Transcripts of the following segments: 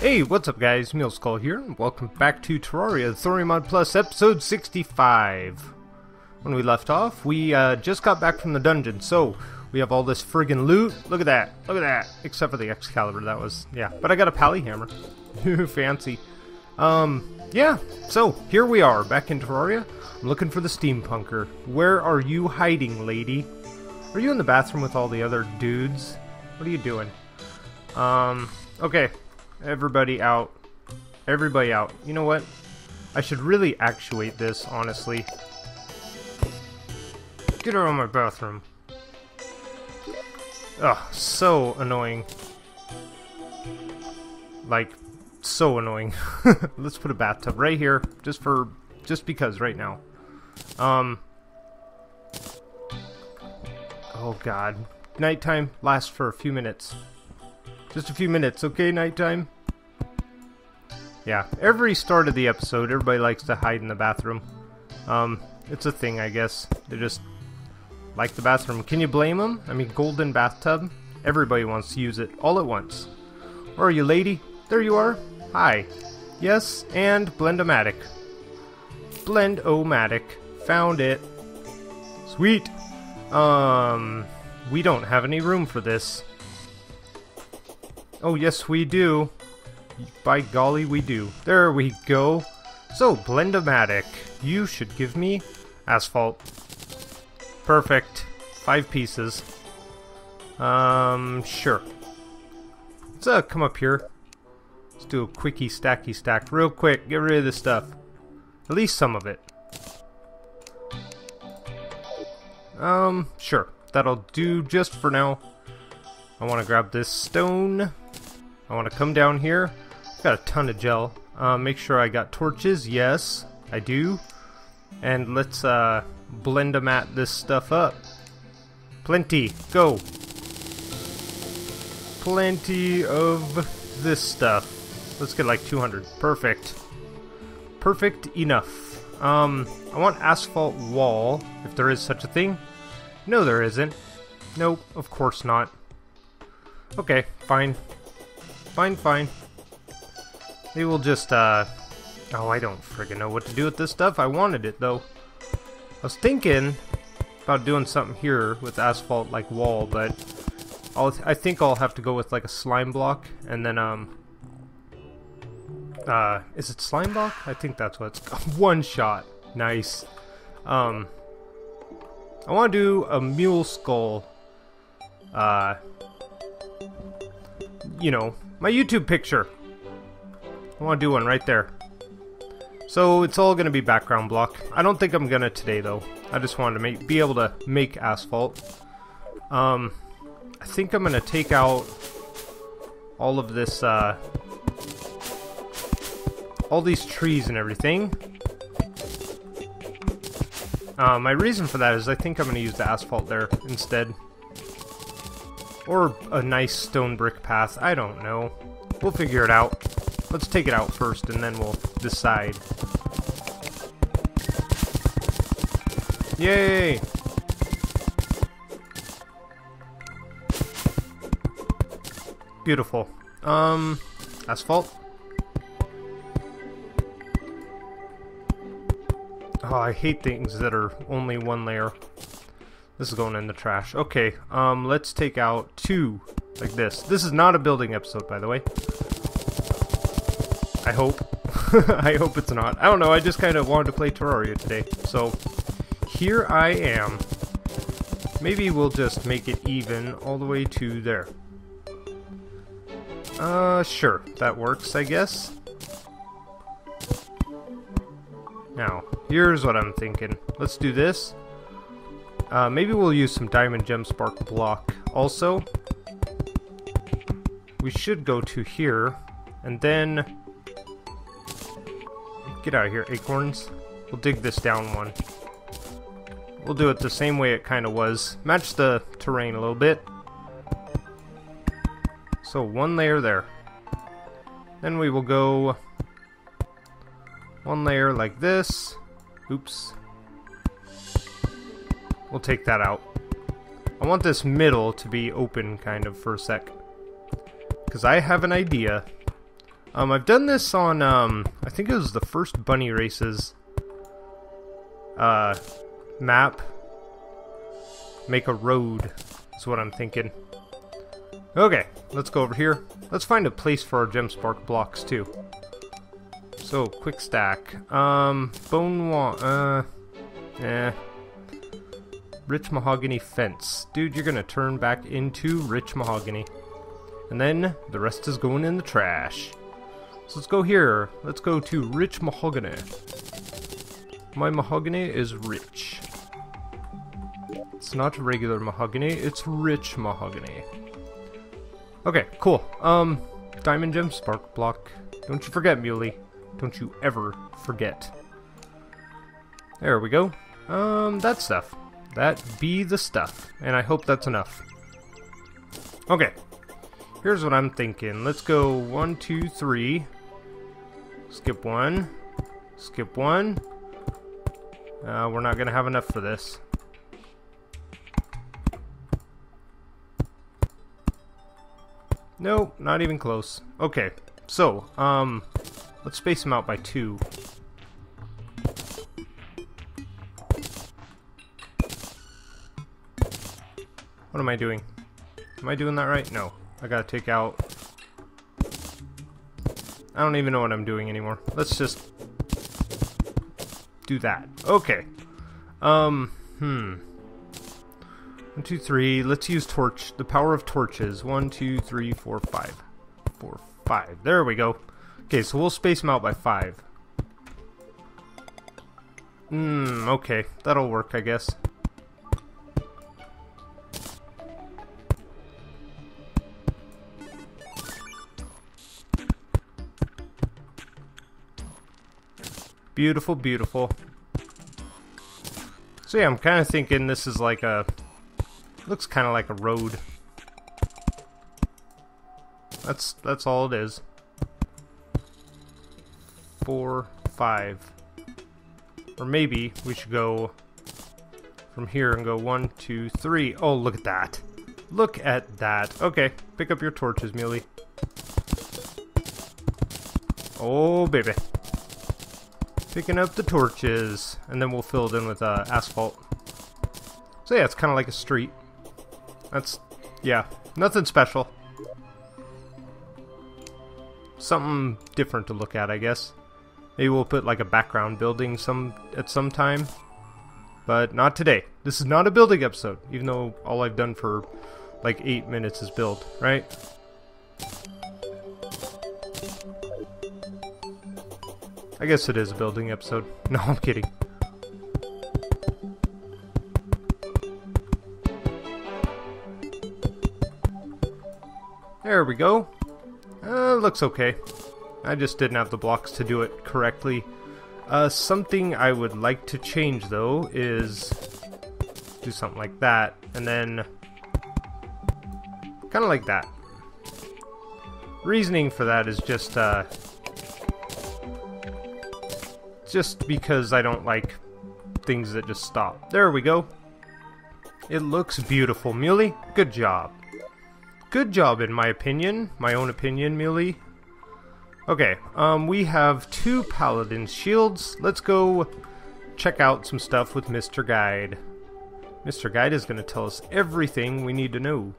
Hey, what's up guys? Muleskull here, and welcome back to Terraria Thorium Mod Plus episode 65. When we left off, we uh, just got back from the dungeon, so we have all this friggin' loot. Look at that, look at that. Except for the Excalibur, that was, yeah. But I got a Pally Hammer. Fancy. Um, yeah, so here we are, back in Terraria. I'm looking for the Steampunker. Where are you hiding, lady? Are you in the bathroom with all the other dudes? What are you doing? Um, okay. Everybody out. Everybody out. You know what? I should really actuate this, honestly. Get her out of my bathroom. Ugh, so annoying. Like, so annoying. Let's put a bathtub right here, just for, just because, right now. Um. Oh god. Nighttime lasts for a few minutes. Just a few minutes, okay, nighttime? Yeah, every start of the episode, everybody likes to hide in the bathroom. Um, it's a thing, I guess. They just like the bathroom. Can you blame them? I mean, golden bathtub? Everybody wants to use it all at once. Where are you, lady? There you are. Hi. Yes, and Blend-O-Matic. Blend-O-Matic. Found it. Sweet. Um, we don't have any room for this. Oh, yes, we do. By golly, we do. There we go. So, Blend-O-Matic, you should give me asphalt. Perfect. Five pieces. Um, sure. Let's uh, come up here. Let's do a quickie stacky stack real quick. Get rid of this stuff. At least some of it. Um, sure. That'll do just for now. I want to grab this stone. I want to come down here. Got a ton of gel. Uh, make sure I got torches. Yes, I do. And let's uh, blend them at this stuff up. Plenty. Go. Plenty of this stuff. Let's get like 200. Perfect. Perfect enough. Um, I want asphalt wall, if there is such a thing. No, there isn't. Nope, of course not. Okay, fine. Fine, fine. Maybe we'll just, uh... Oh, I don't friggin' know what to do with this stuff. I wanted it, though. I was thinking about doing something here with asphalt, like, wall, but... I'll, I think I'll have to go with, like, a slime block, and then, um... Uh, is it slime block? I think that's what it's One shot. Nice. Um... I want to do a mule skull, uh... You know, my YouTube picture. I want to do one right there. So it's all going to be background block. I don't think I'm going to today though. I just wanted to make, be able to make asphalt. Um, I think I'm going to take out all of this, uh, all these trees and everything. Uh, my reason for that is I think I'm going to use the asphalt there instead. Or a nice stone brick path. I don't know. We'll figure it out. Let's take it out first and then we'll decide. Yay! Beautiful. Um, asphalt. Oh, I hate things that are only one layer. This is going in the trash. Okay, um, let's take out two, like this. This is not a building episode, by the way. I hope. I hope it's not. I don't know, I just kind of wanted to play Terraria today. So, here I am. Maybe we'll just make it even all the way to there. Uh, sure. That works, I guess. Now, here's what I'm thinking. Let's do this. Uh, maybe we'll use some Diamond Gem Spark block. Also, we should go to here, and then... Get out of here, acorns. We'll dig this down one. We'll do it the same way it kind of was. Match the terrain a little bit. So one layer there. Then we will go one layer like this. Oops. we'll take that out. I want this middle to be open kind of for a sec. Because I have an idea. Um, I've done this on, um, I think it was the first Bunny Races uh, map. Make a road is what I'm thinking. Okay, let's go over here. Let's find a place for our gem spark blocks too. So, quick stack. Um, bone wall, uh, eh. Rich mahogany fence. Dude, you're gonna turn back into rich mahogany. And then the rest is going in the trash. So let's go here. Let's go to rich mahogany. My mahogany is rich. It's not regular mahogany, it's rich mahogany. Okay, cool. Um, diamond gem spark block. Don't you forget, Muley. Don't you ever forget. There we go. Um, that stuff. That be the stuff. And I hope that's enough. Okay. Here's what I'm thinking. Let's go one, two, three. Skip one. Skip one. Uh, we're not going to have enough for this. Nope, not even close. Okay, so, um, let's space them out by two. What am I doing? Am I doing that right? No. I gotta take out... I don't even know what I'm doing anymore. Let's just... do that. Okay. Um, hmm. One, two, three. Let's use torch. The power of torches. One, two, three, four, five. Four, five. There we go. Okay, so we'll space them out by five. Hmm, okay. That'll work, I guess. Beautiful, beautiful. So yeah, I'm kind of thinking this is like a Looks kind of like a road. That's that's all it is. Four, five. Or maybe we should go from here and go one, two, three. Oh, look at that. Look at that. Okay, pick up your torches, Muley. Oh, baby. Picking up the torches, and then we'll fill it in with uh, asphalt. So yeah, it's kind of like a street. That's, yeah, nothing special. Something different to look at, I guess. Maybe we'll put like a background building some at some time. But not today. This is not a building episode, even though all I've done for like eight minutes is build, right? I guess it is a building episode. No, I'm kidding. There we go. Uh, looks okay. I just didn't have the blocks to do it correctly. Uh, something I would like to change, though, is do something like that, and then kind of like that. Reasoning for that is just, uh, just because I don't like things that just stop. There we go. It looks beautiful, Muley. Good job. Good job, in my opinion. My own opinion, Muley. Okay, um, we have two Paladin shields. Let's go check out some stuff with Mr. Guide. Mr. Guide is going to tell us everything we need to know.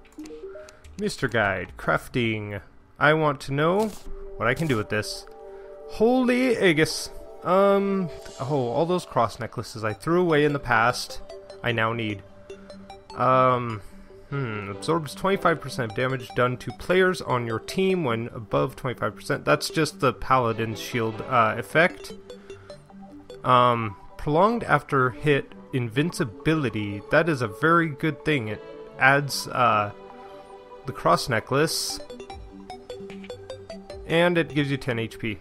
Mr. Guide, crafting. I want to know what I can do with this. Holy Aegis. Um, oh, all those cross necklaces I threw away in the past, I now need. Um, Hmm, absorbs 25% of damage done to players on your team when above 25%. That's just the Paladin shield uh, effect. Um, prolonged after hit invincibility. That is a very good thing. It adds uh, the cross necklace, and it gives you 10 HP.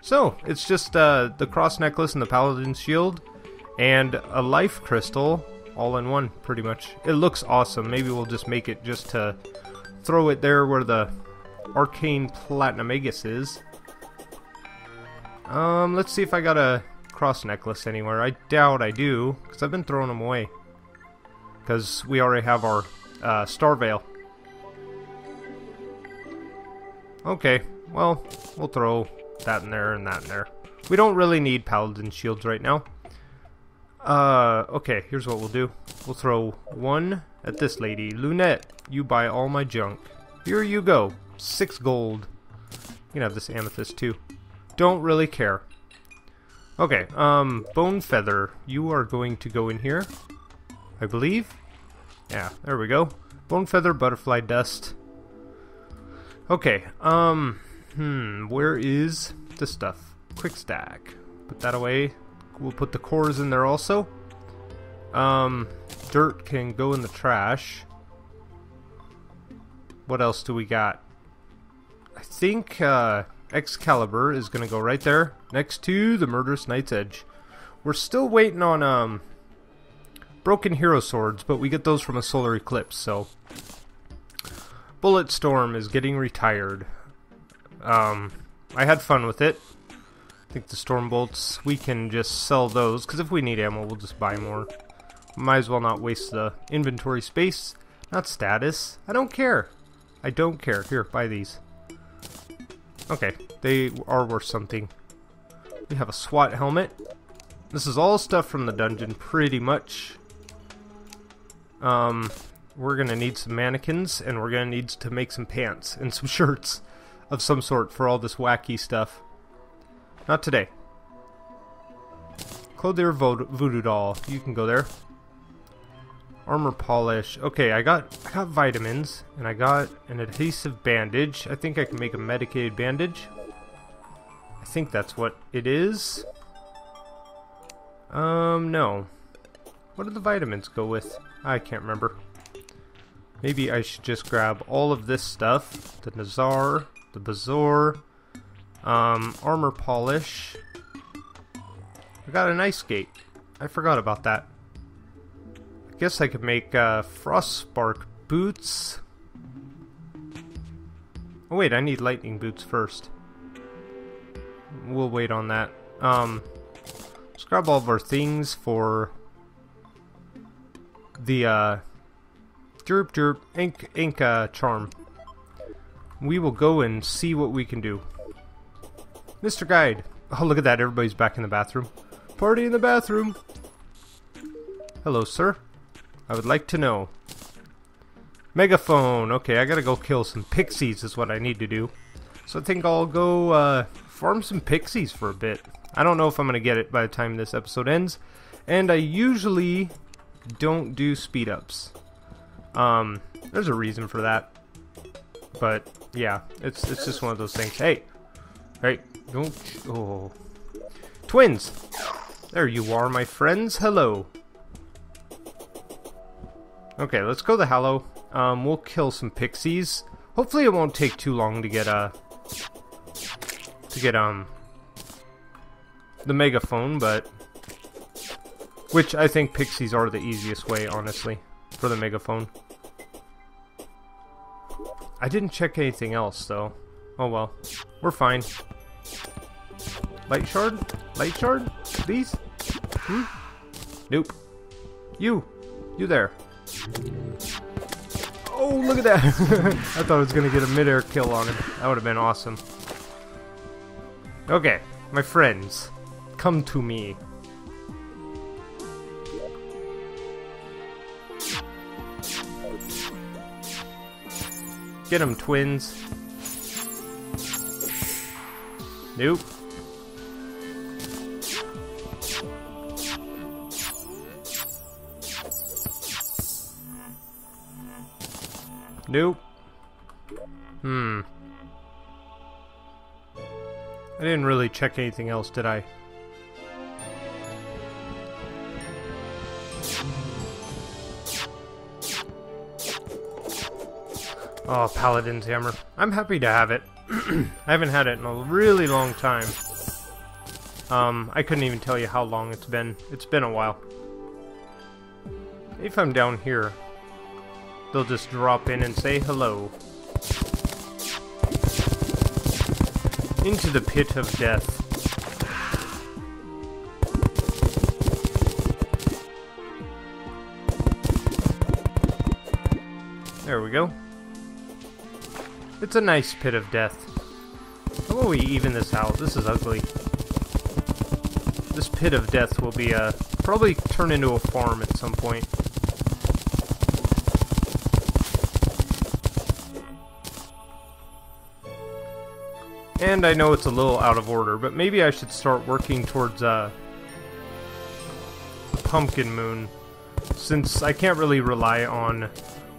So, it's just uh, the cross necklace and the Paladin shield, and a life crystal all in one, pretty much. It looks awesome. Maybe we'll just make it just to throw it there where the Arcane Platinum Aegis is. Um, let's see if I got a cross necklace anywhere. I doubt I do, because I've been throwing them away. because we already have our uh, Star Veil. Okay, well, we'll throw that in there and that in there. We don't really need Paladin shields right now. Uh, okay, here's what we'll do. We'll throw one at this lady. Lunette, you buy all my junk. Here you go. Six gold. You can have this amethyst too. Don't really care. Okay, um, Bone Feather, you are going to go in here. I believe. Yeah, there we go. Bone Feather, Butterfly Dust. Okay, um, hmm, where is the stuff? Quick stack. Put that away. We'll put the cores in there also. Um, dirt can go in the trash. What else do we got? I think uh, Excalibur is going to go right there next to the Murderous Knight's Edge. We're still waiting on um, Broken Hero Swords, but we get those from a solar eclipse, so... Bullet Storm is getting retired. Um, I had fun with it. Think the Storm Bolts, we can just sell those, because if we need ammo, we'll just buy more. Might as well not waste the inventory space. Not status. I don't care. I don't care. Here, buy these. Okay, they are worth something. We have a SWAT helmet. This is all stuff from the dungeon, pretty much. Um, we're gonna need some mannequins, and we're gonna need to make some pants and some shirts of some sort for all this wacky stuff. Not today. Clothier Voodoo Doll, you can go there. Armor polish. Okay, I got I got vitamins and I got an adhesive bandage. I think I can make a medicated bandage. I think that's what it is. Um, no. What do the vitamins go with? I can't remember. Maybe I should just grab all of this stuff. The Nazar, the Bazaar, um, armor polish. I got an ice skate. I forgot about that. I guess I could make uh, Frostspark boots. Oh wait, I need lightning boots first. We'll wait on that. Um, let's grab all of our things for the uh, derp derp ink ink uh, charm. We will go and see what we can do. Mr. Guide. Oh, look at that. Everybody's back in the bathroom. Party in the bathroom. Hello, sir. I would like to know. Megaphone. Okay, I gotta go kill some pixies is what I need to do. So I think I'll go uh, farm some pixies for a bit. I don't know if I'm gonna get it by the time this episode ends. And I usually don't do speed ups. Um, there's a reason for that. But yeah, it's it's just one of those things. Hey, hey, don't. Oh, twins. There you are, my friends. Hello. Okay, let's go to Hallow. Um, we'll kill some pixies. Hopefully it won't take too long to get, uh... To get, um... The megaphone, but... Which I think pixies are the easiest way, honestly, for the megaphone. I didn't check anything else, though. Oh well. We're fine. Light shard? Light shard? These? Hmm? Nope. You! You there. Oh, look at that! I thought I was gonna get a midair kill on him. That would have been awesome. Okay, my friends, come to me. Get them, twins. Nope. Nope. Hmm. I didn't really check anything else, did I? Oh, Paladin's Hammer. I'm happy to have it. I haven't had it in a really long time. Um, I couldn't even tell you how long it's been. It's been a while. If I'm down here, they'll just drop in and say hello. Into the pit of death. There we go. It's a nice pit of death. How will we even this out? This is ugly. This pit of death will be, uh, probably turn into a farm at some point. And I know it's a little out of order, but maybe I should start working towards, uh, Pumpkin Moon, since I can't really rely on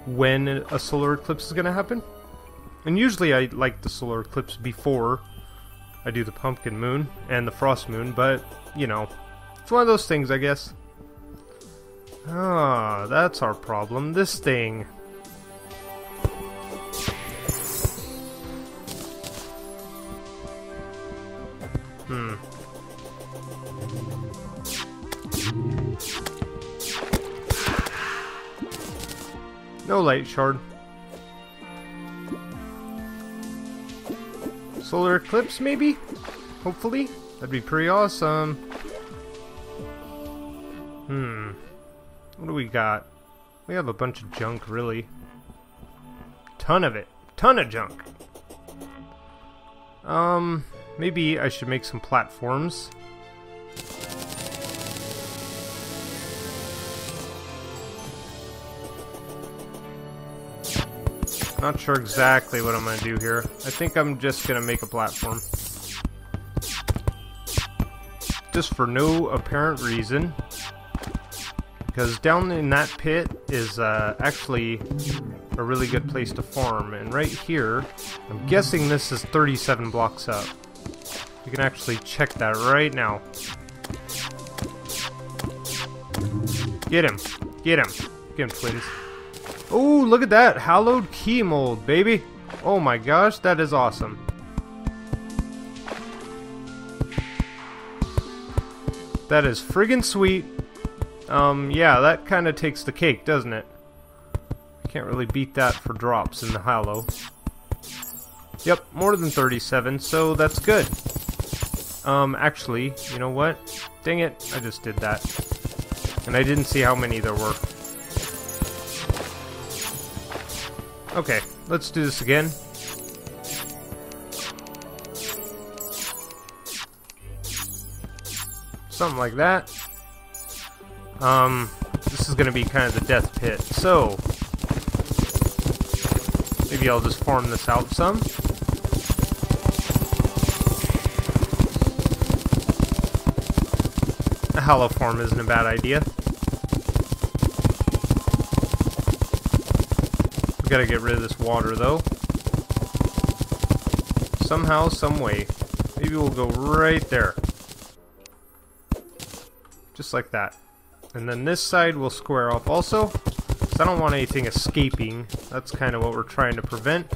when a solar eclipse is going to happen. And usually I like the solar eclipse before I do the Pumpkin Moon and the Frost Moon, but, you know, it's one of those things, I guess. Ah, that's our problem. This thing. No light shard. Solar eclipse, maybe? Hopefully? That'd be pretty awesome. Hmm. What do we got? We have a bunch of junk, really. Ton of it. Ton of junk. Um, maybe I should make some platforms. Not sure exactly what I'm going to do here. I think I'm just going to make a platform. Just for no apparent reason. Because down in that pit is uh, actually a really good place to farm. And right here, I'm guessing this is 37 blocks up. You can actually check that right now. Get him. Get him. Get him, twins. Oh, look at that. Hallowed key mold, baby. Oh my gosh, that is awesome. That is friggin' sweet. Um, yeah, that kind of takes the cake, doesn't it? Can't really beat that for drops in the Hallow. Yep, more than 37, so that's good. Um, actually, you know what? Dang it, I just did that. And I didn't see how many there were. Okay, let's do this again. Something like that. Um, this is going to be kind of the death pit. So, maybe I'll just farm this out some. A Hallow farm isn't a bad idea. Gotta get rid of this water, though. Somehow, some way. Maybe we'll go right there. Just like that. And then this side will square off also. I don't want anything escaping. That's kind of what we're trying to prevent.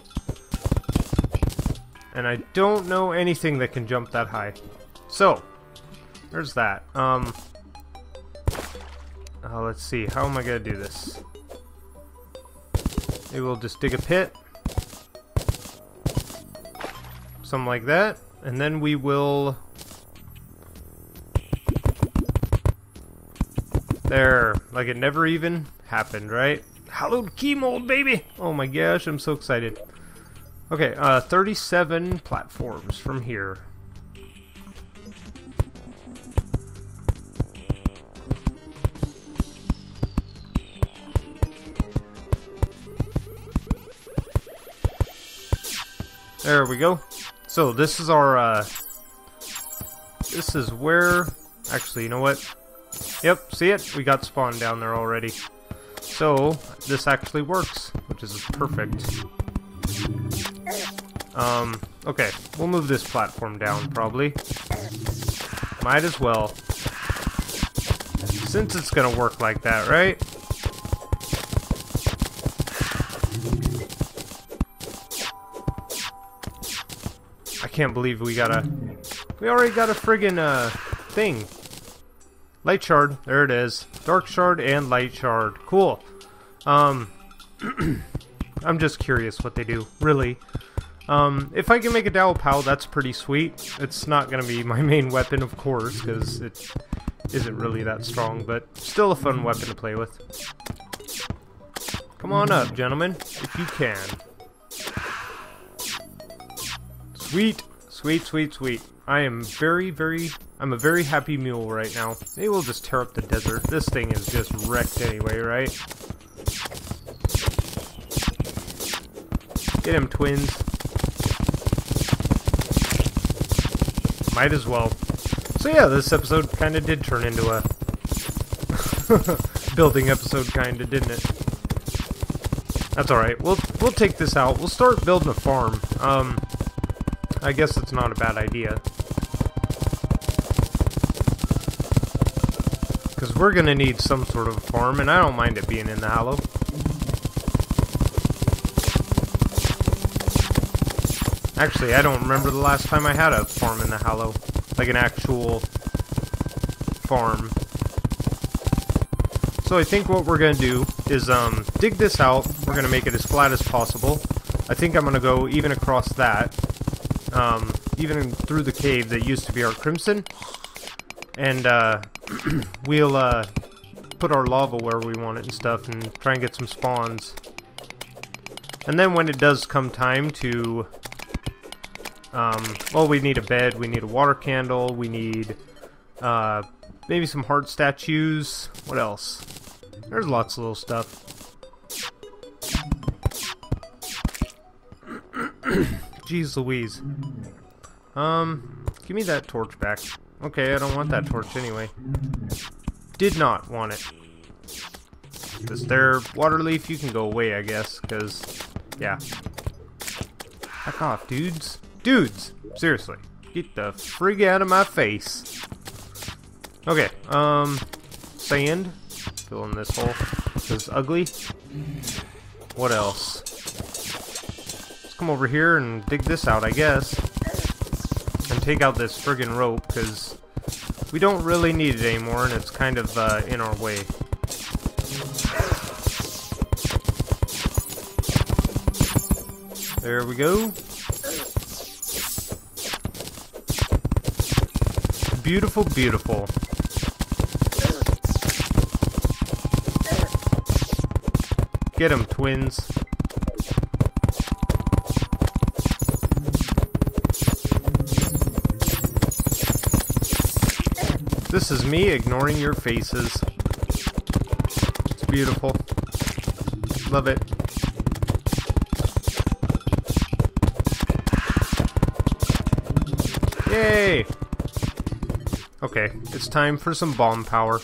And I don't know anything that can jump that high. So, there's that. Um, uh, let's see. How am I going to do this? Maybe we'll just dig a pit. Something like that. And then we will... There. Like it never even happened, right? Hallowed key mold, baby! Oh my gosh, I'm so excited. Okay, uh, 37 platforms from here. There we go. So this is our, uh, this is where, actually, you know what? Yep, see it? We got spawn down there already. So, this actually works, which is perfect. Um, okay, we'll move this platform down, probably. Might as well. Since it's gonna work like that, right? Can't believe we got a... We already got a friggin' uh, thing. Light shard. There it is. Dark shard and light shard. Cool. Um, I'm just curious what they do. Really. Um, if I can make a Dao Pal, that's pretty sweet. It's not going to be my main weapon, of course, because it isn't really that strong, but still a fun weapon to play with. Come on up, gentlemen, if you can. Sweet, sweet, sweet, sweet. I am very, very, I'm a very happy mule right now. Maybe we'll just tear up the desert. This thing is just wrecked anyway, right? Get him, twins. Might as well. So yeah, this episode kind of did turn into a building episode, kind of, didn't it? That's alright. We'll, we'll take this out. We'll start building a farm. Um, I guess it's not a bad idea. Because we're going to need some sort of farm, and I don't mind it being in the Hallow. Actually, I don't remember the last time I had a farm in the Hallow. Like an actual farm. So I think what we're going to do is um, dig this out. We're going to make it as flat as possible. I think I'm going to go even across that. Um, even through the cave that used to be our Crimson. And uh, we'll uh, put our lava where we want it and stuff and try and get some spawns. And then when it does come time to um, well, we need a bed, we need a water candle, we need uh, maybe some heart statues. What else? There's lots of little stuff. Jeez Louise. Um, give me that torch back. Okay, I don't want that torch anyway. Did not want it. Is there water leaf? You can go away, I guess, because, yeah. Back off, dudes. Dudes, seriously, get the frig out of my face. Okay, um, sand. Fill in this hole. This is ugly. What else? Come over here and dig this out, I guess. And take out this friggin' rope, because we don't really need it anymore, and it's kind of uh, in our way. There we go. Beautiful, beautiful. Get them, twins. This is me ignoring your faces. It's beautiful. Love it. Yay! Okay, it's time for some bomb power.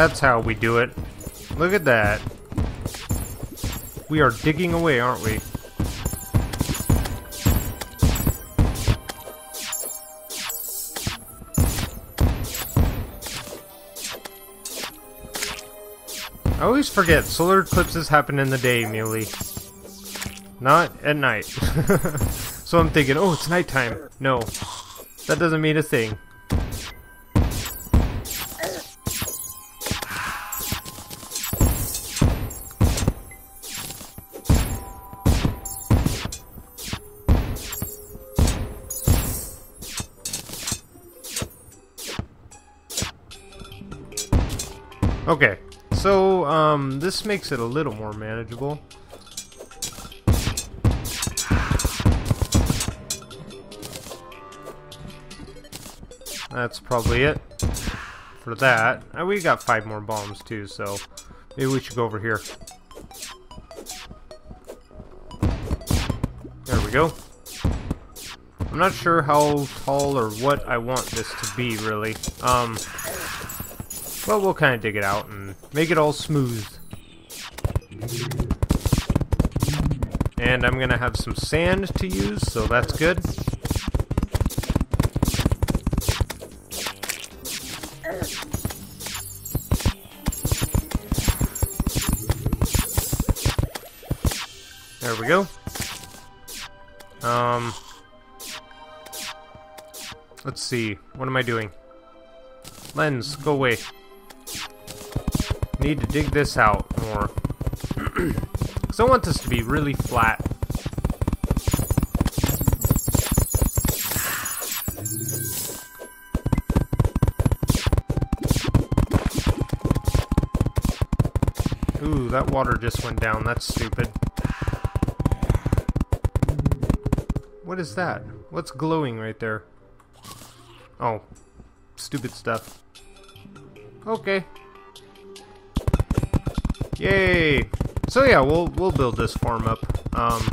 That's how we do it. Look at that. We are digging away, aren't we? I always forget, solar eclipses happen in the day, Muley. Not at night. so I'm thinking, oh, it's nighttime. No. That doesn't mean a thing. Okay, so um, this makes it a little more manageable. That's probably it for that. Uh, we got five more bombs too, so maybe we should go over here. There we go. I'm not sure how tall or what I want this to be, really. Um, but we'll kind of dig it out and make it all smooth. And I'm going to have some sand to use, so that's good. There we go. Um, let's see. What am I doing? Lens, go away. Need to dig this out more. Because I want this to be really flat. Ooh, that water just went down. That's stupid. What is that? What's glowing right there? Oh, stupid stuff. Okay. Yay! So yeah, we'll we'll build this farm up. Um,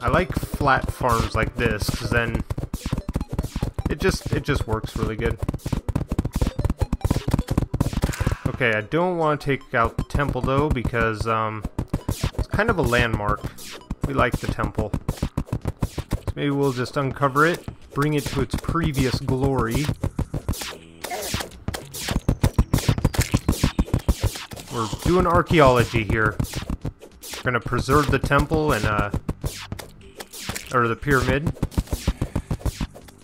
I like flat farms like this because then it just it just works really good. Okay, I don't want to take out the temple though because um, it's kind of a landmark. We like the temple. So maybe we'll just uncover it, bring it to its previous glory. We're doing archaeology here. We're gonna preserve the temple and uh, or the pyramid.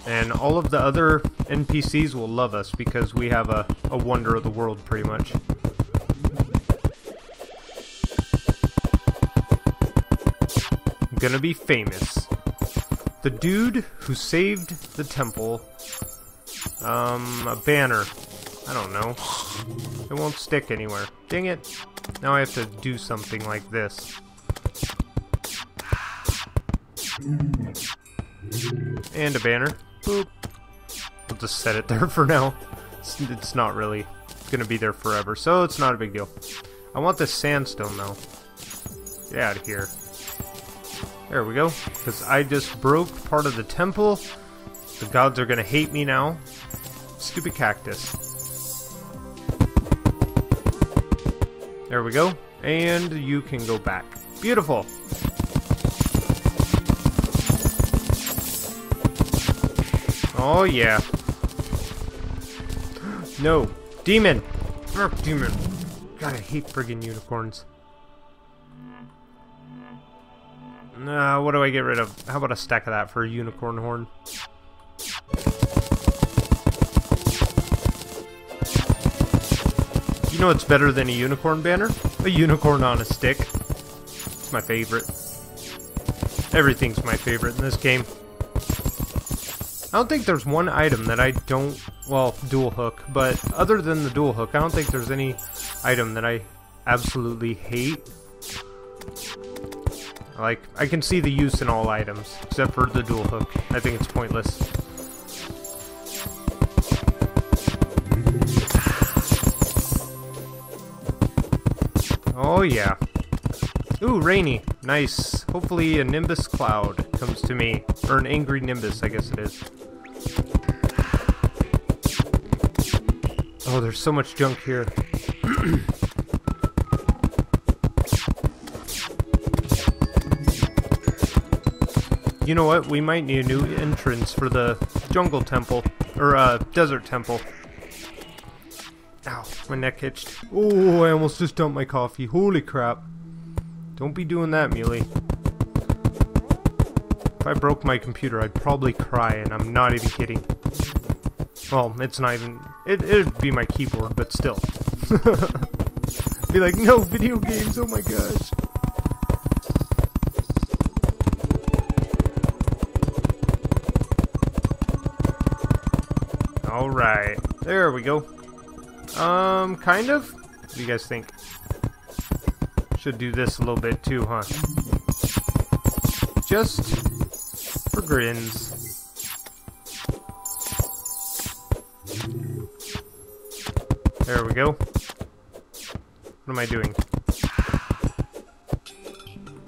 And all of the other NPCs will love us because we have a, a wonder of the world, pretty much. I'm gonna be famous. The dude who saved the temple. Um, a banner. I don't know. It won't stick anywhere. Dang it. Now I have to do something like this. And a banner. Boop. We'll just set it there for now. It's, it's not really gonna be there forever, so it's not a big deal. I want this sandstone, though. Get out of here. There we go. Because I just broke part of the temple. The gods are gonna hate me now. Stupid cactus. There we go. And you can go back. Beautiful. Oh, yeah. no. Demon! Urgh, demon. God, I hate friggin' unicorns. Nah, what do I get rid of? How about a stack of that for a unicorn horn? Know what's better than a unicorn banner? A unicorn on a stick. It's my favorite. Everything's my favorite in this game. I don't think there's one item that I don't... Well, dual hook, but other than the dual hook, I don't think there's any item that I absolutely hate. Like, I can see the use in all items, except for the dual hook. I think it's pointless. Oh yeah. Ooh, rainy. Nice. Hopefully a Nimbus cloud comes to me. Or an angry Nimbus, I guess it is. Oh, there's so much junk here. you know what? We might need a new entrance for the jungle temple. Or, uh, desert temple. My neck itched. Oh, I almost just dumped my coffee. Holy crap. Don't be doing that, Muley. If I broke my computer, I'd probably cry, and I'm not even kidding. Well, it's not even... It, it'd be my keyboard, but still. be like, no, video games, oh my gosh. Alright, there we go. Um, kind of? What do you guys think? Should do this a little bit too, huh? Just for grins. There we go. What am I doing?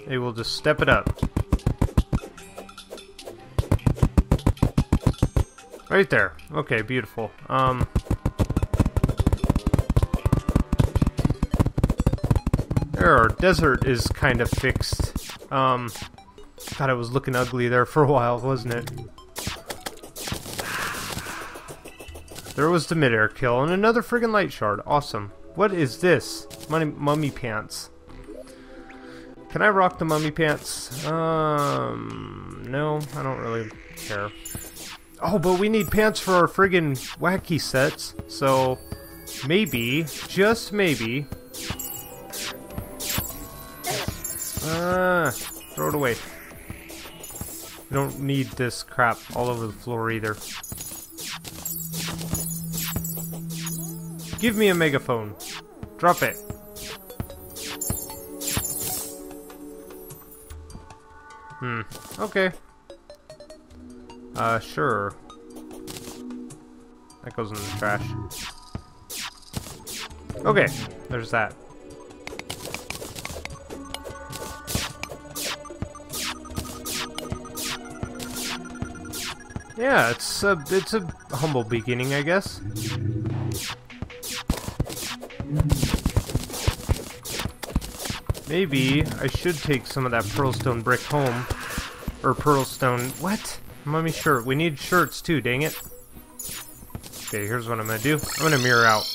Hey, we'll just step it up. Right there. Okay, beautiful. Um... desert is kind of fixed. Um... God, it was looking ugly there for a while, wasn't it? There was the midair kill and another friggin' light shard. Awesome. What is this? Money, mummy pants. Can I rock the mummy pants? Um, no, I don't really care. Oh, but we need pants for our friggin' wacky sets, so maybe, just maybe... Ah, throw it away. We don't need this crap all over the floor either. Give me a megaphone. Drop it. Hmm. Okay. Uh, sure. That goes in the trash. Okay, there's that. Yeah, it's a, it's a humble beginning, I guess. Maybe I should take some of that pearlstone brick home. Or pearlstone... What? Mummy shirt. We need shirts too, dang it. Okay, here's what I'm gonna do. I'm gonna mirror out.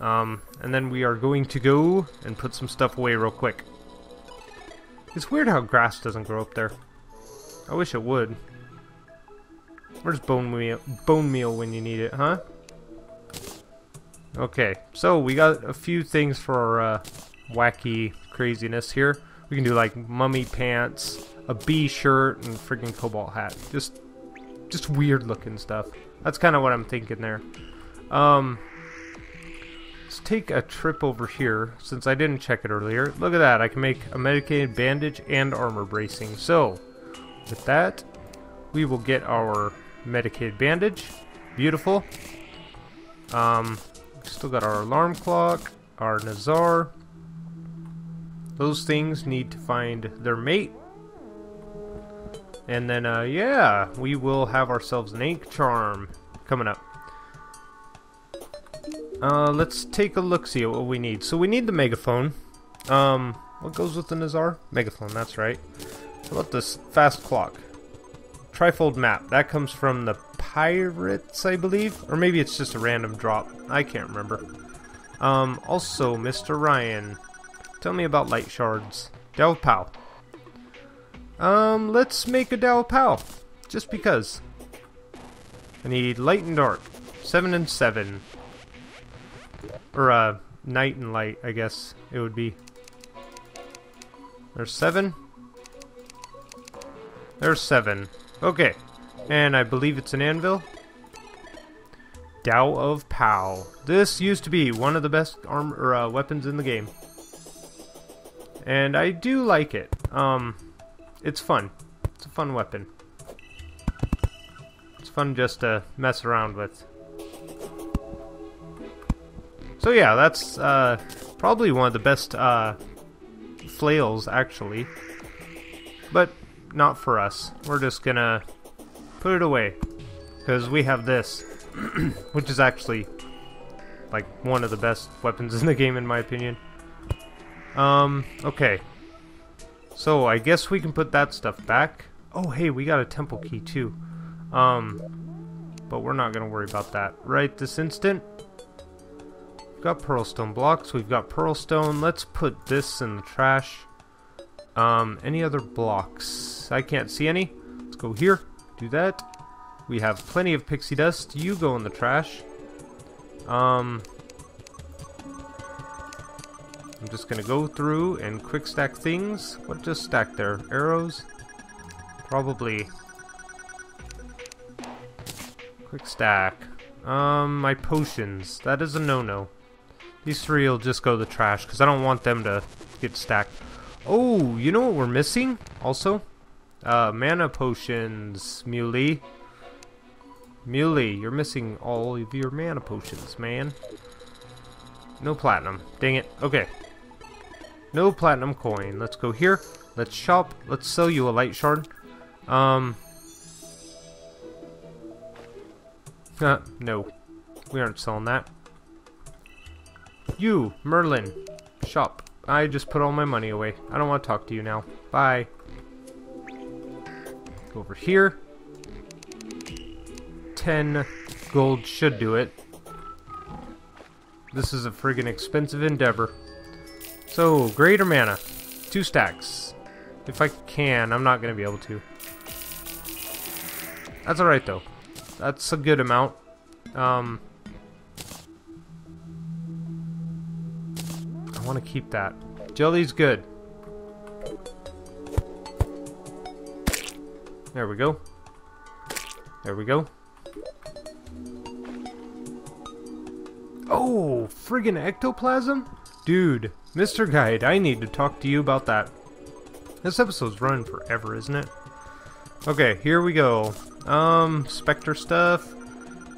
Um, and then we are going to go and put some stuff away real quick. It's weird how grass doesn't grow up there. I wish it would. Where's bone meal, bone meal when you need it, huh? Okay, so we got a few things for our uh, wacky craziness here. We can do like mummy pants, a bee shirt, and freaking cobalt hat. Just, just weird looking stuff. That's kind of what I'm thinking there. Um, let's take a trip over here since I didn't check it earlier. Look at that! I can make a medicated bandage and armor bracing. So, with that, we will get our medicated bandage. Beautiful. Um, still got our alarm clock, our Nazar, those things need to find their mate. And then, uh, yeah, we will have ourselves an Ankh Charm coming up. Uh, let's take a look, see what we need. So we need the megaphone. Um, what goes with the Nazar? Megaphone, that's right. How about this fast clock? Trifold map. That comes from the pirates, I believe. Or maybe it's just a random drop. I can't remember. Um, also, Mr. Ryan. Tell me about light shards. Dao Pow. Um, let's make a Dao Pow. Just because. I need light and dark. Seven and seven. Or, uh, night and light, I guess it would be. There's seven. There's seven. Okay. And I believe it's an anvil. Dao of Pow. This used to be one of the best arm or uh, weapons in the game and I do like it. Um, it's fun. It's a fun weapon. It's fun just to mess around with. So yeah, that's uh, probably one of the best uh, flails, actually. But not for us. We're just gonna put it away. Because we have this, which is actually like one of the best weapons in the game in my opinion. Um, okay. So, I guess we can put that stuff back. Oh, hey, we got a temple key, too. Um, but we're not to worry about that right this instant. We've got pearlstone blocks. We've got pearlstone. Let's put this in the trash. Um, any other blocks? I can't see any. Let's go here. Do that. We have plenty of pixie dust. You go in the trash. Um, I'm just gonna go through and quick stack things. What just stacked there? Arrows? Probably. Quick stack. Um, my potions. That is a no-no. These three will just go to the trash, because I don't want them to get stacked. Oh, you know what we're missing? Also? Uh, mana potions, Muley. Muley, you're missing all of your mana potions, man. No platinum. Dang it. Okay. No platinum coin. Let's go here. Let's shop. Let's sell you a light shard. Um. Uh, no. We aren't selling that. You, Merlin. Shop. I just put all my money away. I don't want to talk to you now. Bye. Go over here. 10 gold should do it. This is a friggin' expensive endeavor. So, greater mana. two stacks. If I can, I'm not to be able to. That's alright though. That's a good amount. Um, I want to keep that. Jelly's good. There we go. There we go. Oh, friggin' ectoplasm? Dude, Mr. Guide, I need to talk to you about that. This episode's running forever, isn't it? Okay, here we go. Um, Spectre stuff.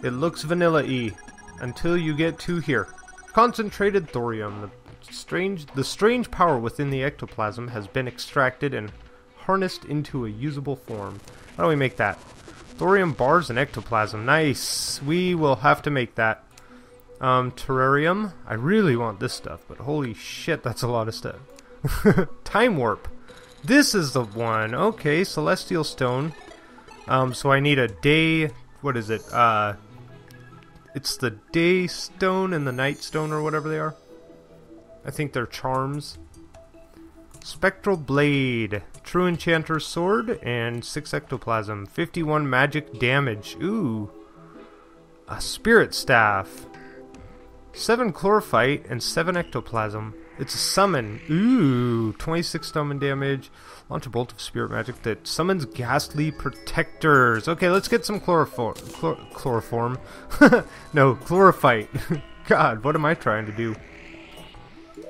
It looks vanilla-y until you get to here. Concentrated thorium. The strange, the strange power within the ectoplasm has been extracted and harnessed into a usable form. How do we make that? Thorium bars and ectoplasm. Nice. We will have to make that. Um, terrarium. I really want this stuff, but holy shit, that's a lot of stuff. Time warp. This is the one. Okay, celestial stone. Um, so I need a day. What is it? Uh, it's the day stone and the night stone, or whatever they are. I think they're charms. Spectral Blade, True Enchanter's Sword, and 6 Ectoplasm. 51 magic damage. Ooh. A Spirit Staff. 7 Chlorophyte and 7 Ectoplasm. It's a summon. Ooh. 26 summon damage. Launch a bolt of spirit magic that summons ghastly protectors. Okay, let's get some chloroform. Chlor chloroform. no, chlorophyte. God, what am I trying to do?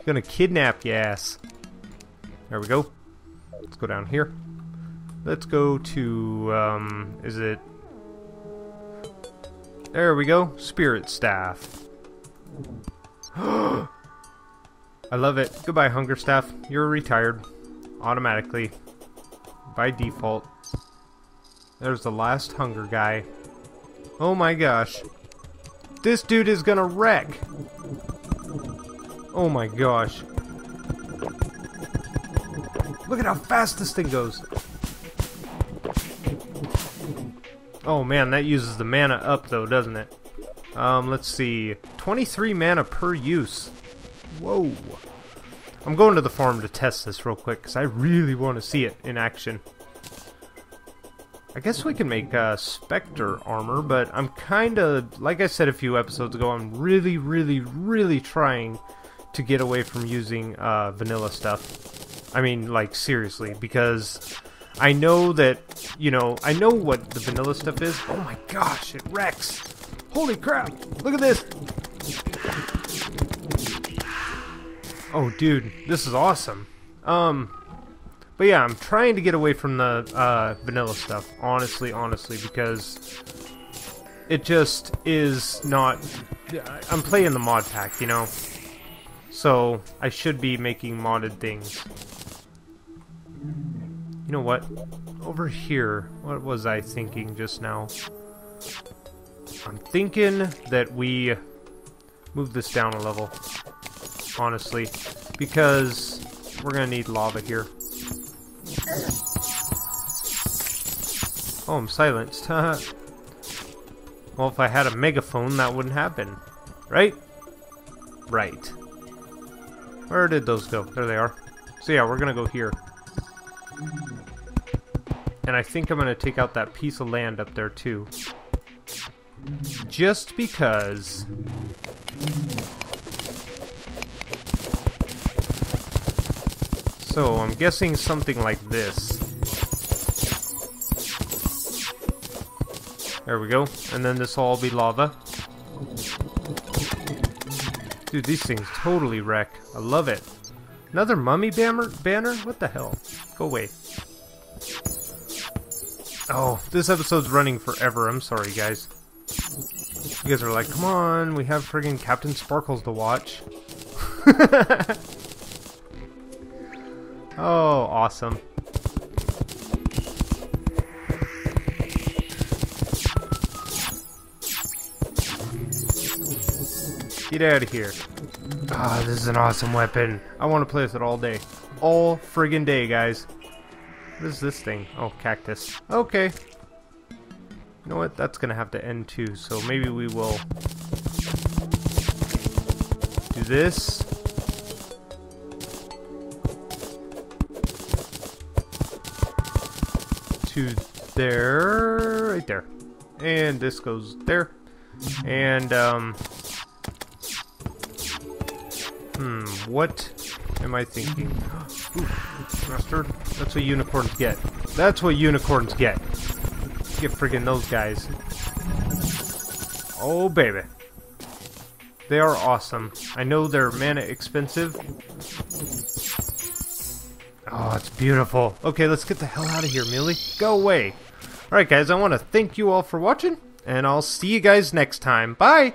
Gonna kidnap your ass. There we go. Let's go down here. Let's go to, um, is it... There we go. Spirit Staff. I love it. Goodbye, Hunger Staff. You're retired. Automatically. By default. There's the last Hunger guy. Oh my gosh. This dude is gonna wreck. Oh my gosh. Look at how fast this thing goes. Oh man, that uses the mana up though, doesn't it? Um, let's see. 23 mana per use. Whoa. I'm going to the farm to test this real quick, because I really want to see it in action. I guess we can make uh, Spectre armor, but I'm kind of, like I said a few episodes ago, I'm really, really, really trying to get away from using uh, vanilla stuff. I mean, like, seriously, because I know that, you know, I know what the vanilla stuff is. Oh my gosh, it wrecks! Holy crap! Look at this! Oh, dude, this is awesome. Um, but yeah, I'm trying to get away from the uh, vanilla stuff, honestly, honestly, because it just is not... I'm playing the mod pack, you know? So, I should be making modded things. You know what? Over here, what was I thinking just now? I'm thinking that we move this down a level, honestly, because we're gonna need lava here. Oh, I'm silenced. well, if I had a megaphone, that wouldn't happen. Right? Right. Where did those go? There they are. So yeah, we're gonna go here. And I think I'm going to take out that piece of land up there too. Just because... So, I'm guessing something like this. There we go. And then this will all be lava. Dude, these things totally wreck. I love it. Another mummy banner? banner? What the hell? Go away. Oh, this episode's running forever. I'm sorry, guys. You guys are like, come on, we have friggin' Captain Sparkles to watch. oh, awesome. Get out of here. Ah, oh, this is an awesome weapon. I want to play with it all day all friggin' day, guys. What is this thing? Oh, cactus. Okay. You know what? That's gonna have to end too, so maybe we will do this. To there, right there. And this goes there. And, um... Hmm, what am I thinking? Mustard? That's what unicorns get. That's what unicorns get. Get friggin' those guys. Oh, baby. They are awesome. I know they're mana expensive. Oh, it's beautiful. Okay, let's get the hell out of here, Mealy. Go away. Alright, guys, I want to thank you all for watching, and I'll see you guys next time. Bye!